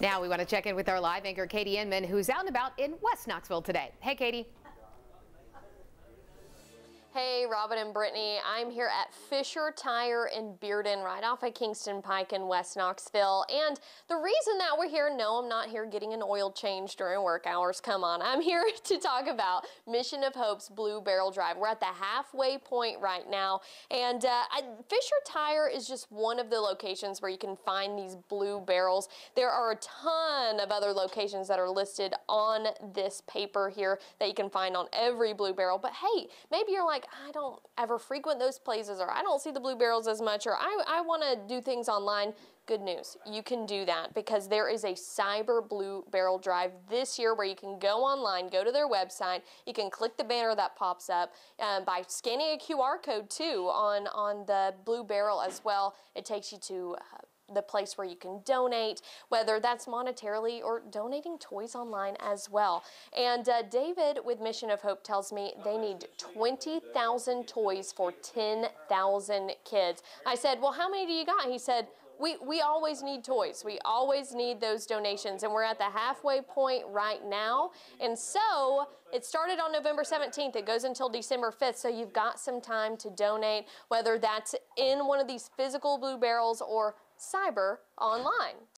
Now we want to check in with our live anchor, Katie Inman, who's out and about in West Knoxville today. Hey, Katie. Hey, Robin and Brittany. I'm here at Fisher Tire in Bearden, right off of Kingston Pike in West Knoxville. And the reason that we're here, no, I'm not here getting an oil change during work hours. Come on. I'm here to talk about Mission of Hope's Blue Barrel Drive. We're at the halfway point right now. And uh, I, Fisher Tire is just one of the locations where you can find these blue barrels. There are a ton of other locations that are listed on this paper here that you can find on every blue barrel. But hey, maybe you're like, like, I don't ever frequent those places or I don't see the blue barrels as much or I, I want to do things online, good news. You can do that because there is a cyber blue barrel drive this year where you can go online, go to their website, you can click the banner that pops up uh, by scanning a QR code too on, on the blue barrel as well. It takes you to uh, the place where you can donate, whether that's monetarily or donating toys online as well. And uh, David with Mission of Hope tells me they need 20,000 toys for 10,000 kids. I said, Well, how many do you got? He said, we, we always need toys. We always need those donations, and we're at the halfway point right now. And so it started on November 17th. It goes until December 5th, so you've got some time to donate, whether that's in one of these physical blue barrels or cyber online.